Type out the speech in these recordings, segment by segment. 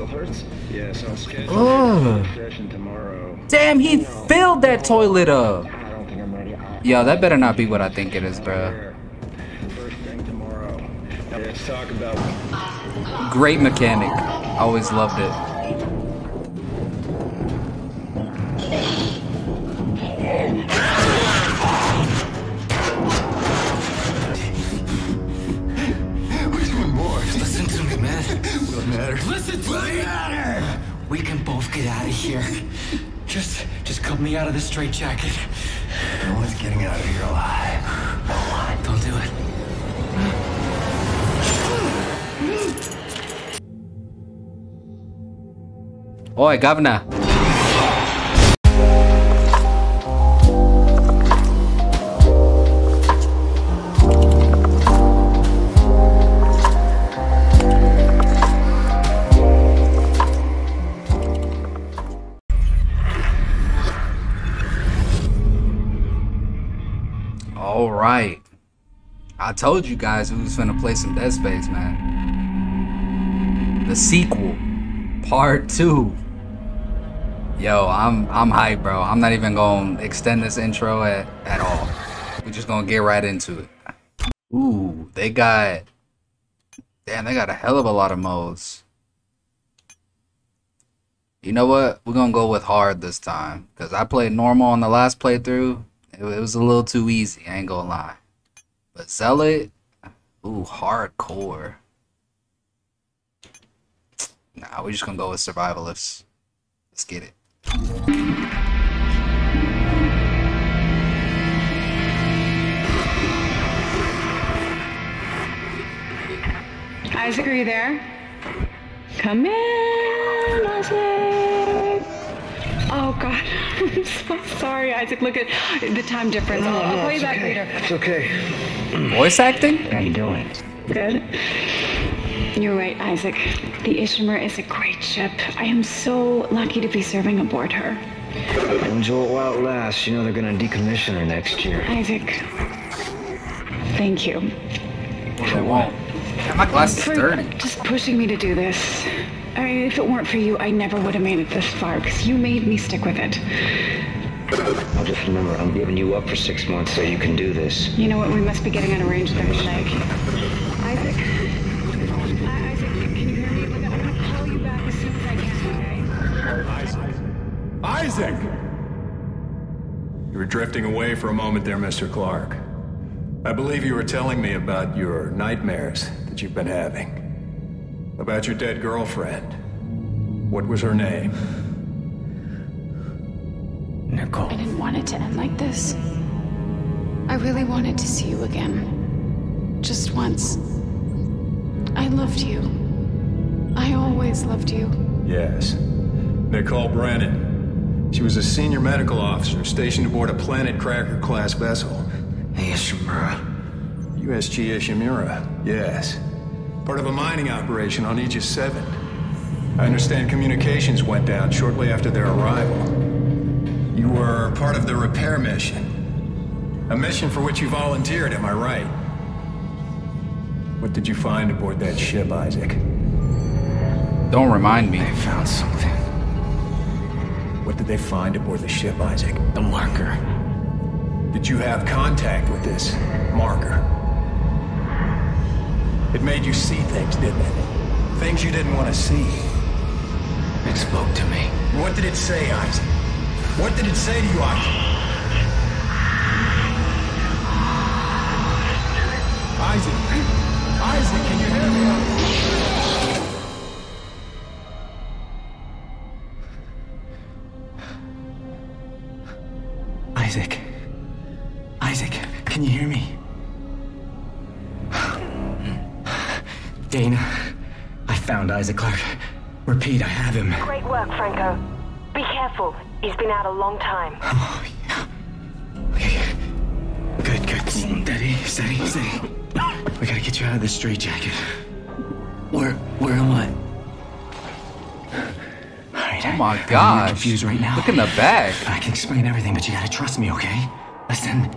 Still hurts? Yes, I'll schedule Ugh. a session tomorrow. Damn, he filled that toilet up. I don't think I'm ready. Yo, that better not be what I think it is, bro. First thing tomorrow. Let's talk about Great mechanic. Always loved it. Listen to me. We can both get out of here. Just, just cut me out of this straitjacket. No one's getting out of here alive. Don't do it. Oi, governor. Right. I told you guys we was finna play some Dead Space, man. The sequel, part two. Yo, I'm I'm hyped, bro. I'm not even gonna extend this intro at, at all. We're just gonna get right into it. Ooh, they got damn, they got a hell of a lot of modes. You know what? We're gonna go with hard this time. Cause I played normal on the last playthrough. It, it was a little too easy, I ain't gonna lie. But Zealot, ooh, hardcore. Nah, we're just gonna go with survivalists. Let's get it. Isaac, are you there? Come in, Isaac. Oh God, I'm so sorry, Isaac. Look at the time difference. I'll, I'll call you back later. It's okay. Voice acting? How you doing? Good. You're right, Isaac. The Ishimura is a great ship. I am so lucky to be serving aboard her. Enjoy it while it lasts. You know they're gonna decommission her next year. Isaac, thank you They won't. Damn, my glass is dirty. just pushing me to do this. I mean, if it weren't for you, I never would have made it this far because you made me stick with it. I'll just remember, I'm giving you up for six months so you can do this. You know what? We must be getting out of range third leg. Isaac. I- Isaac, can you hear me? Look, I'm gonna call you back as soon as I can, okay? Isaac! You were drifting away for a moment there, Mr. Clarke. I believe you were telling me about your nightmares that you've been having. About your dead girlfriend. What was her name? Nicole. I didn't want it to end like this. I really wanted to see you again. Just once. I loved you. I always loved you. Yes. Nicole Brennan. She was a senior medical officer stationed aboard a Planet Cracker class vessel. Hey, Ishimura. USG Ishimura, yes. Part of a mining operation on Aegis 7. I understand communications went down shortly after their arrival. You were part of the repair mission. A mission for which you volunteered, am I right? What did you find aboard that ship, Isaac? Don't remind me. I found something. What did they find aboard the ship, Isaac? The marker. Did you have contact with this marker? It made you see things, didn't it? Things you didn't want to see. It spoke to me. What did it say, Isaac? What did it say to you, Isaac? Isaac! Isaac, can you hear me? Isaac. Isaac, can you hear me? Isaac Clarke. Repeat, I have him. Great work, Franco. Be careful. He's been out a long time. Oh, yeah. Okay. Good, good. Steady, steady, steady. We gotta get you out of this straitjacket. Where, where am I? All right. Oh my god! I'm really gosh. confused right now. Look in the back. I can explain everything, but you gotta trust me, okay? Listen,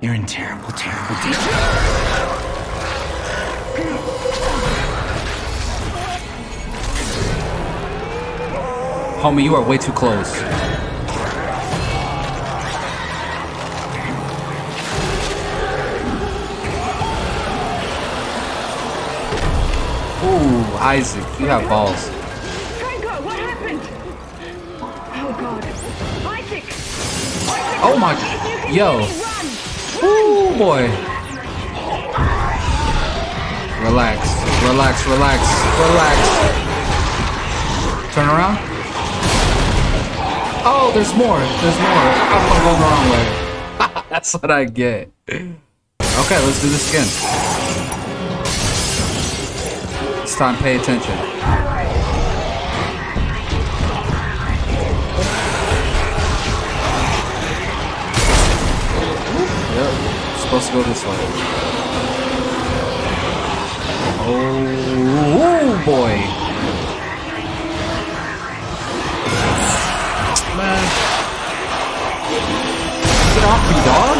you're in terrible, terrible danger. Homie, you are way too close. Ooh, Isaac, you have balls. Franco, what happened? Oh God, Isaac! Isaac Oh my, can yo. Ooh, boy. Relax, relax, relax, relax. Turn around. Oh, there's more. There's more. I'm gonna go the wrong way. That's what I get. Okay, let's do this again. It's time. Pay attention. Yep. Supposed to go this way. Oh, boy. Man. Get off me, dog.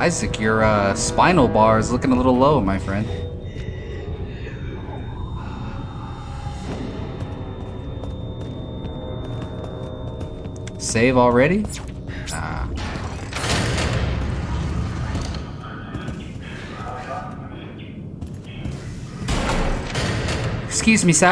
Isaac, your uh, spinal bar is looking a little low, my friend. Save already? Excuse me, sir.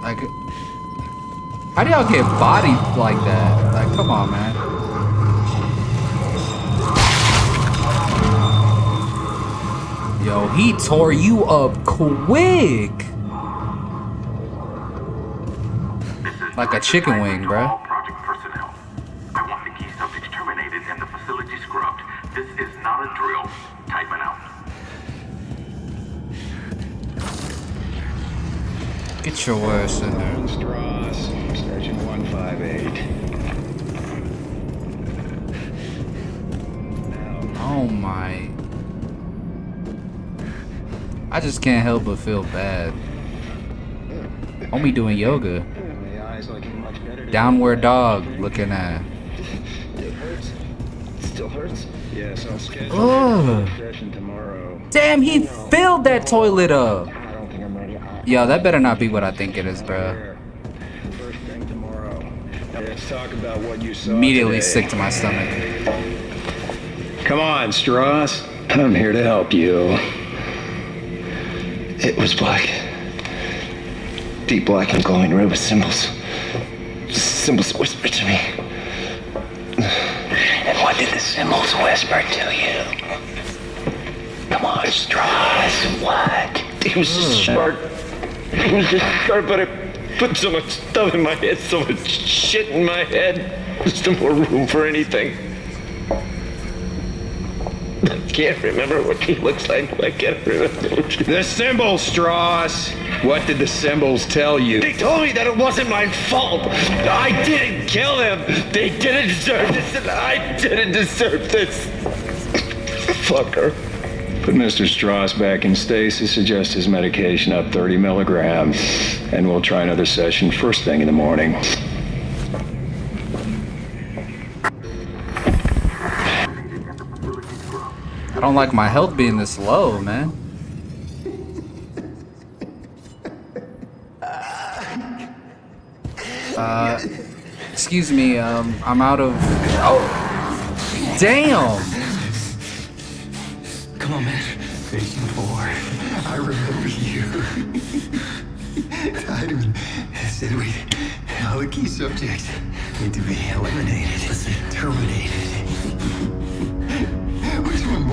Like, how do y'all get bodied like that? Like, come on, man. Yo, he tore you up quick. Not a chicken wing, out. Get your worst in there. Stross, Sergeant 158. Oh my. I just can't help but feel bad. Homie doing yoga. Downward dog looking at. It hurts. Still hurts? Yes, I'll schedule session tomorrow. Damn, he filled that toilet up. I don't think I'm ready. I- Yo, that better not be what I think it is, bro. First thing tomorrow. Now let's talk about what you saw Immediately today. sick to my stomach. Come on, Stross. I'm here to help you. It was black. Deep black and glowing red with symbols. Symbols whispered to me. And what did the symbols whisper to you? Come on, Stross. What? It was just hmm. short. It was just short, but it put so much stuff in my head, so much shit in my head. There's no more room for anything. I can't remember what he looks like. I can't remember. The symbols, Stross. What did the symbols tell you? They told me that it wasn't my fault. I didn't kill him. They didn't deserve this, and I didn't deserve this. Fucker. Put Mr. Stross back in stasis, adjust his medication up 30 milligrams, and we'll try another session first thing in the morning. Don't like my health being this low, man. Uh, excuse me, um, I'm out of. Oh, damn! Come on, man. Patient four. I remember you. Tiedemann said we all the key subjects need to be eliminated, terminated.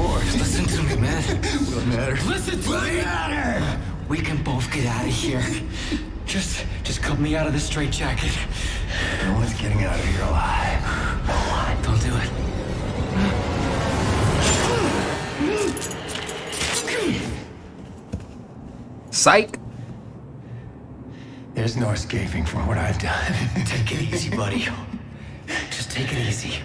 Which? Listen to me, man. What matter? Listen to me. We can both get out of here. Just, just cut me out of this straitjacket. No one's getting out of here alive. No one. Don't do it. Psych! There's no escaping from what I've done. Take it easy, buddy. Just take it easy.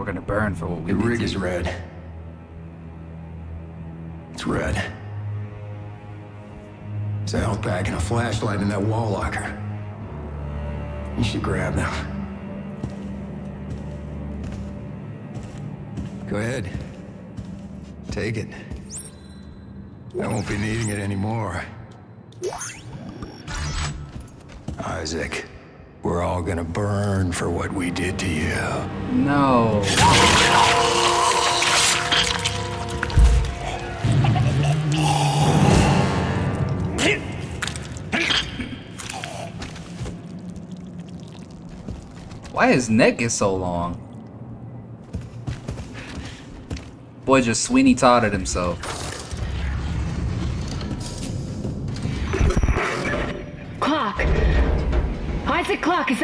We're gonna burn for what we The rig is red. It's red. There's a health pack and a flashlight in that wall locker. You should grab them. Go ahead. Take it. I won't be needing it anymore. Isaac, we're all gonna burn for what we did to you. No. Why his neck is so long? Boy just Sweeney Todded himself.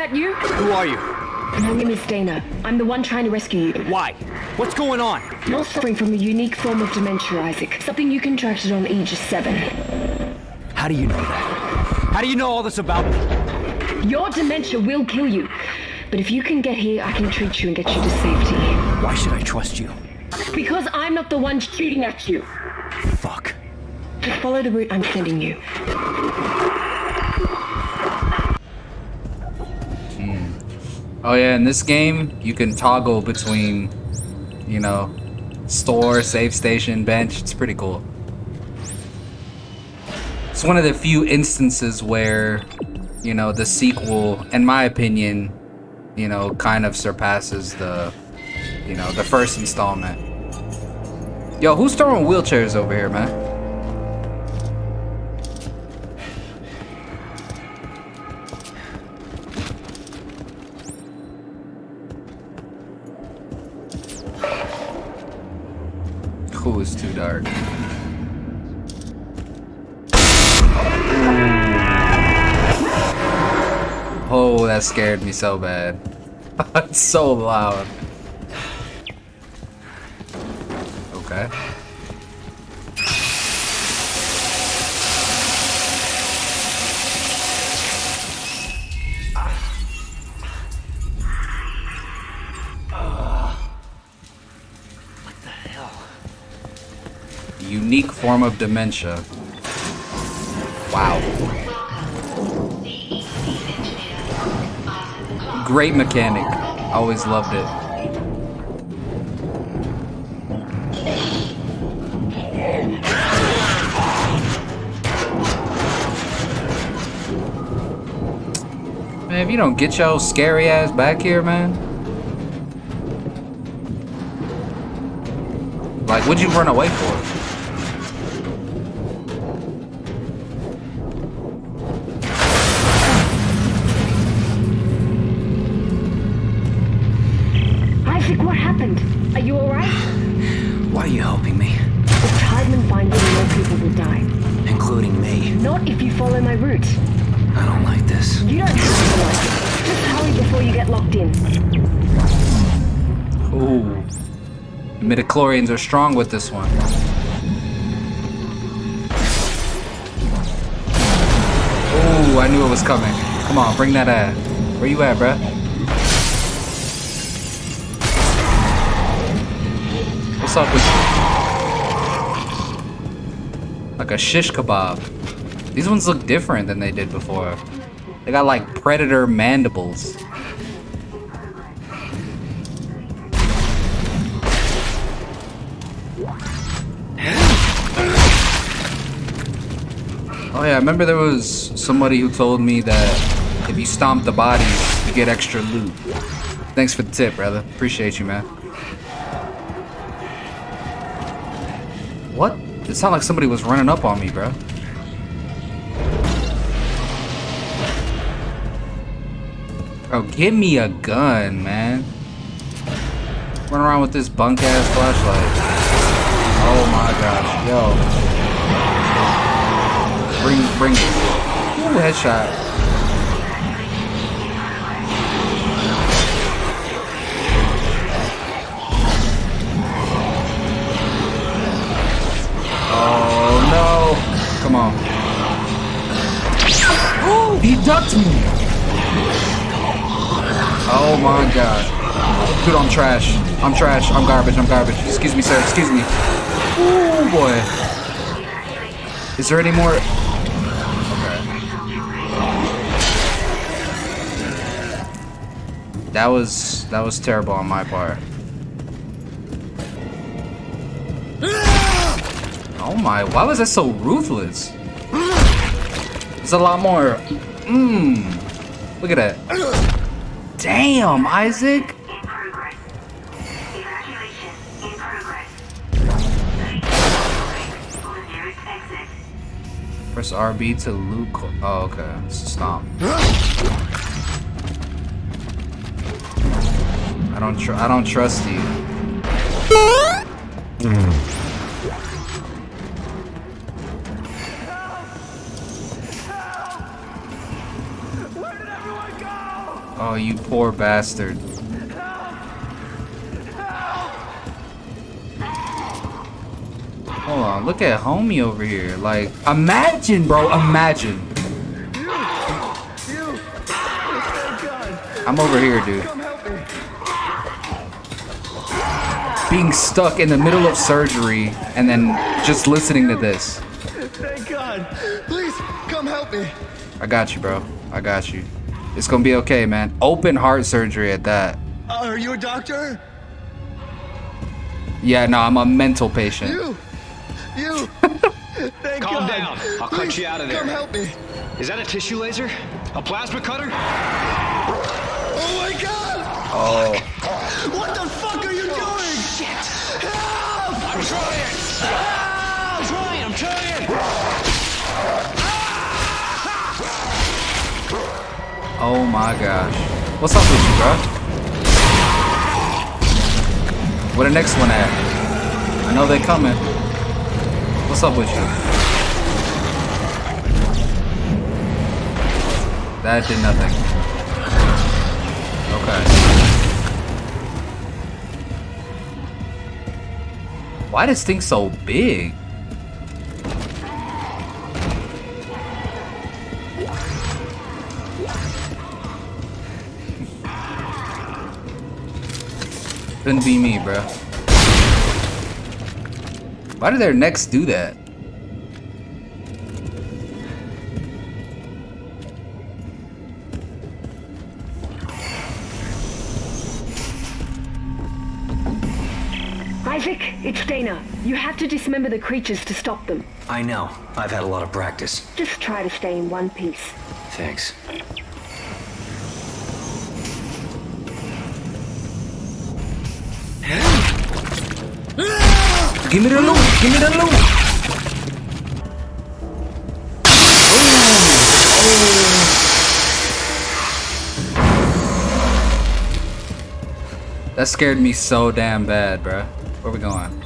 That you? Who are you? My name is Dana. I'm the one trying to rescue you. Why? What's going on? You're suffering from a unique form of dementia, Isaac. Something you contracted on Aegis 7. How do you know that? How do you know all this about me? Your dementia will kill you. But if you can get here, I can treat you and get you to safety. Why should I trust you? Because I'm not the one shooting at you. Fuck. Just follow the route I'm sending you. Oh yeah, in this game, you can toggle between, you know, store, save station, bench. It's pretty cool. It's one of the few instances where, you know, the sequel, in my opinion, you know, kind of surpasses the, you know, the first installment. Yo, who's throwing wheelchairs over here, man? That scared me so bad. it's so loud. Okay. Unique form of dementia. Wow. Great mechanic. Always loved it. Man, if you don't get your scary ass back here, man. Like, what'd you run away for? Why are you helping me? If Tiedemann finds you, more people will die. Including me. Not if you follow my route. I don't like this. You don't have to like it. Just hurry before you get locked in. Ooh. Midichlorians are strong with this one. Ooh, I knew it was coming. Come on, bring that at. Where you at, bruh? Up with? Like a shish kebab. These ones look different than they did before. They got like predator mandibles. Oh yeah, I remember there was somebody who told me that if you stomp the bodies, you get extra loot. Thanks for the tip, brother. Appreciate you, man. What? It sounded like somebody was running up on me, bro. Bro, give me a gun, man. Run around with this bunk ass flashlight. Oh my gosh, yo. Bring, bring it. Ooh, headshot. abduct me! Oh my god. Dude, I'm trash. I'm trash. I'm garbage. I'm garbage. Excuse me, sir. Excuse me. Oh boy. Is there any more? Okay. That was that was terrible on my part. Oh my, why was that so ruthless? There's a lot more Mmm. Look at that. Damn, Isaac. Situation in progress. Press RB to loot. Oh, okay. Stop. I don't. I don't trust you. Mm. Oh, you poor bastard. Hold on, look at homie over here. Like, imagine, bro, imagine. I'm over here, dude. Being stuck in the middle of surgery and then just listening to this. Thank God. Please, come help me. I got you, bro. I got you. It's gonna be okay, man. Open heart surgery at that. Uh, are you a doctor? Yeah, no, I'm a mental patient. You. You. Thank Calm God. down. I'll cut you out of there. Come help me. Is that a tissue laser? A plasma cutter? Oh my God. Oh. What the fuck are you doing? Shit. Help. I'm trying. I'm trying. I'm trying. Oh my gosh. What's up with you, bro? Where the next one at? I know they coming. What's up with you? That did nothing. Okay. Why this thing so big? Couldn't be me, bro. Why do their necks do that? Isaac, it's Dana. You have to dismember the creatures to stop them. I know. I've had a lot of practice. Just try to stay in one piece. Thanks. Give me the loot! Give me the loot! Oh. That scared me so damn bad, bruh. Where we going?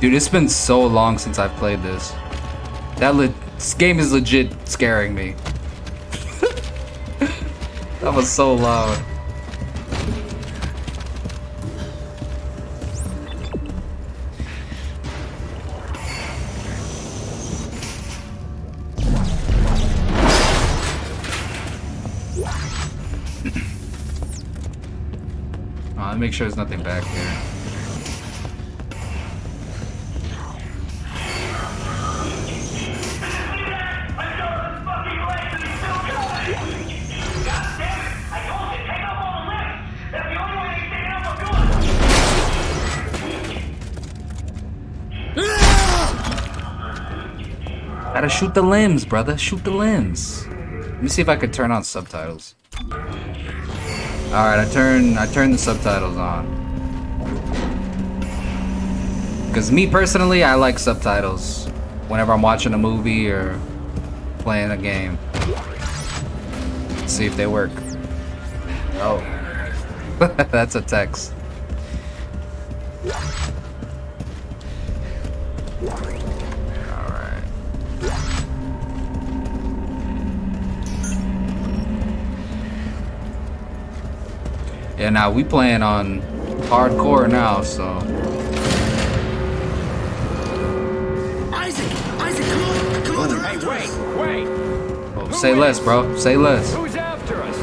Dude, it's been so long since I've played this. That this game is legit scaring me. that was so loud. Make sure there's nothing back there. Shoot the limbs, brother. Shoot the limbs. Let me see if I could turn on subtitles. Alright, I turn I turn the subtitles on. Cause me personally, I like subtitles whenever I'm watching a movie or playing a game. Let's see if they work. Oh. That's a text. Yeah, now we playing on hardcore now, so. Isaac! Isaac, come on! Come on! Hey, wait! Wait! Oh, say less, bro. Say less. Who's after us?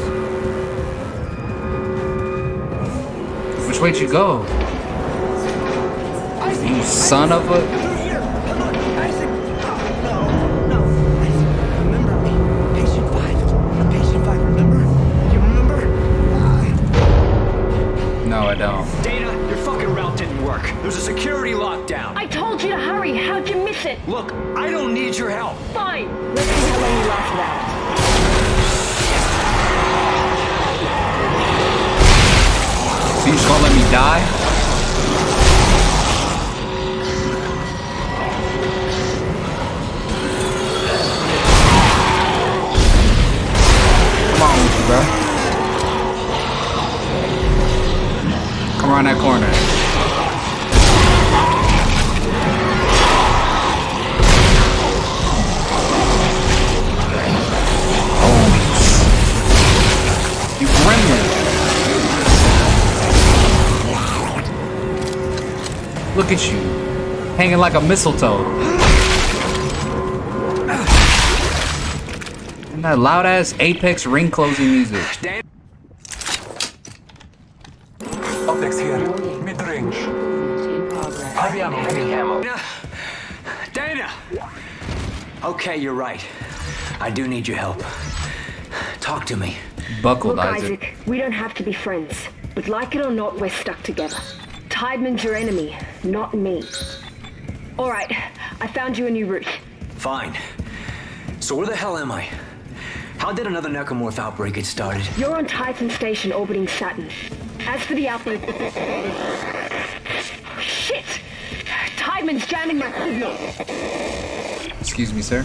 Which way'd you go? You son of a. lockdown. I told you to hurry. How'd you miss it? Look, I don't need your help. Fine. Let's see how long you last without So you just gonna let me die? Come on with you, bro. Come around that corner. Gremlin. Look at you, hanging like a mistletoe. And that loud ass Apex ring closing music. Optics here. Mid range. Heavy ammo. Dana! Dana! Okay, you're right. I do need your help. Talk to me. Buckled Look, Isaac. Isaac, we don't have to be friends. But like it or not, we're stuck together. Tiedemann's your enemy, not me. All right, I found you a new route. Fine. So where the hell am I? How did another necromorph outbreak get started? You're on Titan Station orbiting Saturn. As for the outbreak... Shit! Tiedemann's jamming my signal. Excuse me, sir.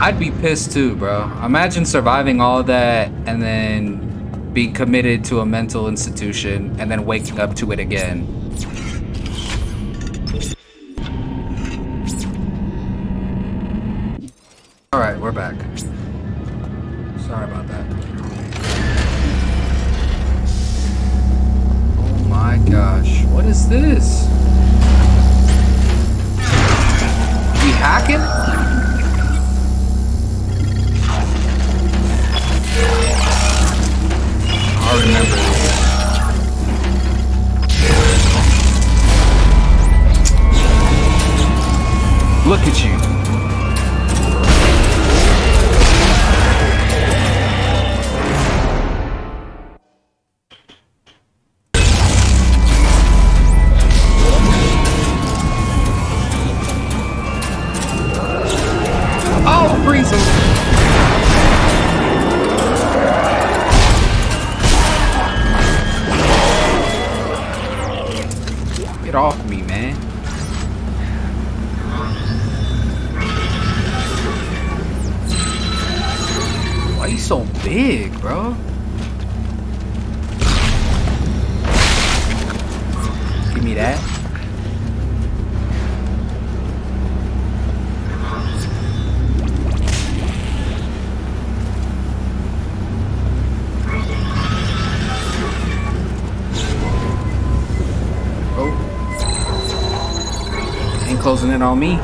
I'd be pissed too, bro. Imagine surviving all that and then being committed to a mental institution and then waking up to it again. All right, we're back. Sorry about that. Oh my gosh, what is this? We hacking? Look at you. Get off me, man. Why you so big, bro? Give me that. Closing in on me.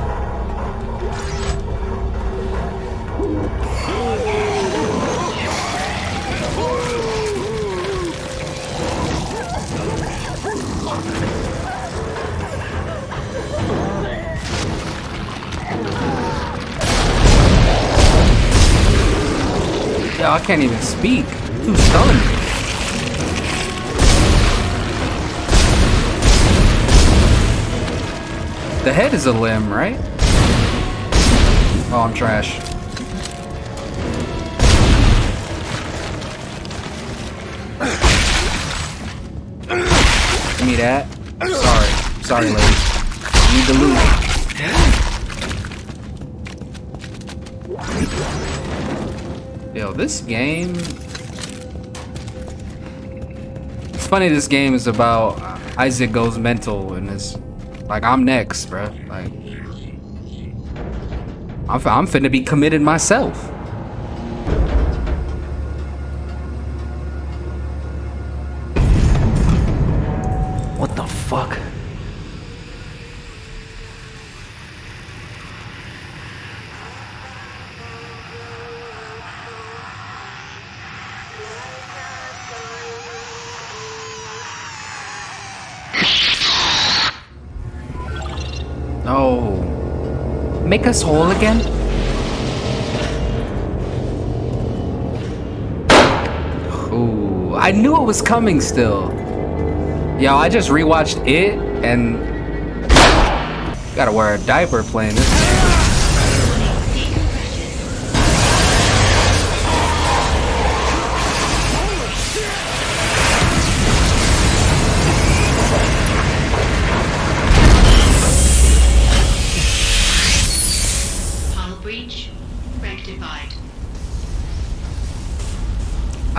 I can't even speak. Who's stunned me? The head is a limb, right? Oh, I'm trash. Give me that. Sorry. Sorry, ladies. Need the loot. Yo, this game... It's funny this game is about Isaac goes mental and is like, I'm next, bro. Like, I'm, I'm finna be committed myself. Make us whole again? Ooh, I knew it was coming still. Yo, I just rewatched it and gotta wear a diaper playing this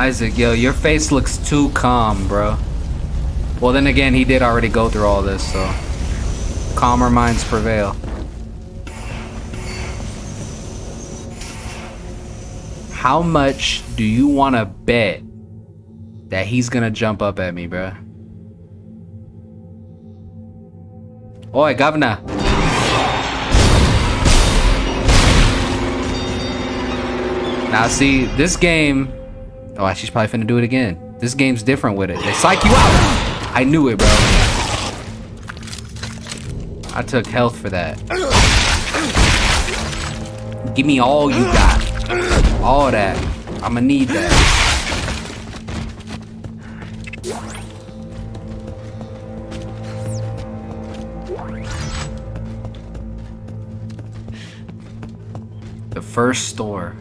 Isaac, yo, your face looks too calm, bro. Well, then again, he did already go through all this, so calmer minds prevail. How much do you want to bet that he's gonna jump up at me, bro? Oi, governor. Now, see, this game. Oh, she's probably finna do it again. This game's different with it. They psych you out. I knew it, bro. I took health for that. Give me all you got. All that. I'ma need that. The first store.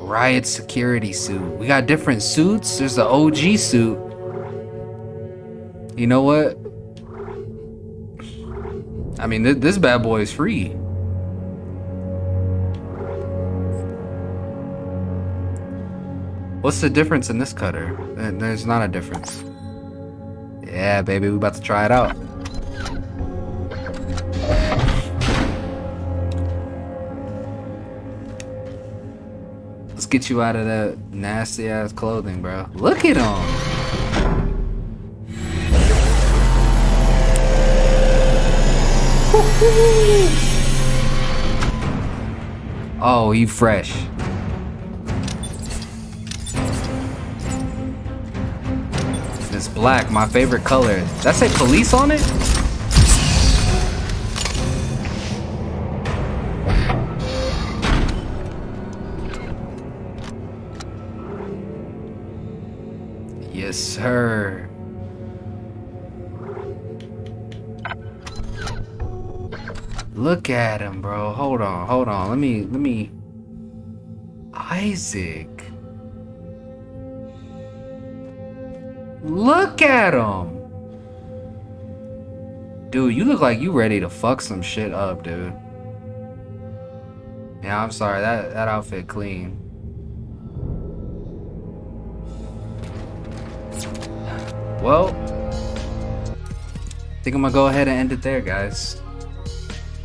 Riot security suit. We got different suits. There's the OG suit. You know what? I mean, th this bad boy is free. What's the difference in this cutter? There's not a difference. Yeah, baby, we about to try it out. Get you out of that nasty ass clothing, bro. Look at him. Oh, you fresh. It's black, my favorite color. That say police on it? Yes, sir. Look at him, bro. Hold on, hold on. Let me, let me. Isaac. Look at him. Dude, you look like you ready to fuck some shit up, dude. Yeah, I'm sorry. That that outfit clean. Well, I think I'm gonna go ahead and end it there, guys.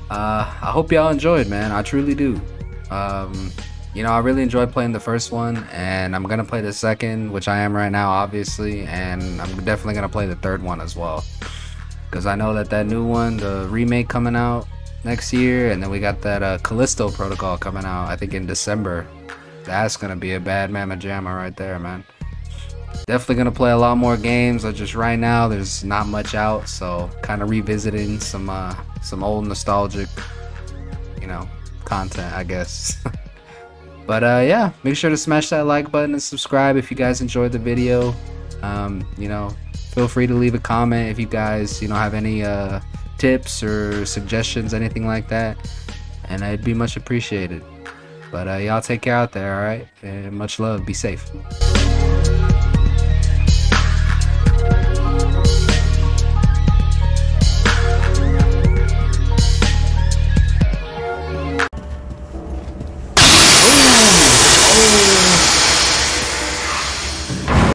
Uh, I hope y'all enjoyed, man. I truly do. Um, you know, I really enjoyed playing the first one, and I'm gonna play the second, which I am right now, obviously, and I'm definitely gonna play the third one as well, because I know that that new one, the remake, coming out next year, and then we got that uh, Callisto Protocol coming out, I think in December. That's gonna be a bad mamma jamma right there, man. Definitely gonna play a lot more games. But just right now, there's not much out, so kind of revisiting some uh, some old nostalgic, you know, content, I guess. but uh, yeah, make sure to smash that like button and subscribe if you guys enjoyed the video. Um, you know, feel free to leave a comment if you guys, you know, have any uh, tips or suggestions, anything like that, and it'd be much appreciated. But uh, y'all take care out there, all right? And much love. Be safe.